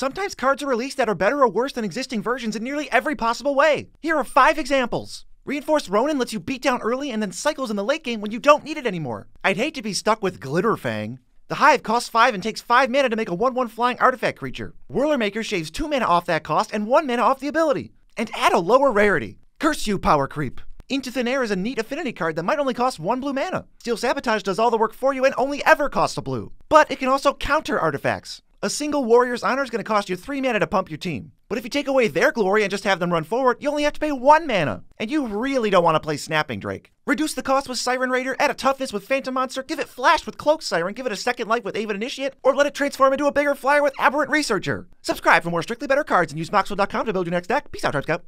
Sometimes cards are released that are better or worse than existing versions in nearly every possible way. Here are five examples. Reinforced Ronin lets you beat down early and then cycles in the late game when you don't need it anymore. I'd hate to be stuck with Glitterfang. The Hive costs 5 and takes 5 mana to make a 1 1 flying artifact creature. Whirlermaker shaves 2 mana off that cost and 1 mana off the ability. And add a lower rarity. Curse you, Power Creep. Into Thin Air is a neat affinity card that might only cost one blue mana. Steel Sabotage does all the work for you and only ever costs a blue. But it can also counter artifacts. A single Warrior's Honor is going to cost you 3 mana to pump your team. But if you take away their glory and just have them run forward, you only have to pay 1 mana. And you really don't want to play Snapping Drake. Reduce the cost with Siren Reaver, add a toughness with Phantom Monster, give it Flash with Cloaked Siren, give it a second life with Aven Initiate, or let it transform into a bigger flyer with Aberrant Researcher. Subscribe for more Strictly Better cards and use Moxfield.com to build your next deck. Peace out, Tribe Scout.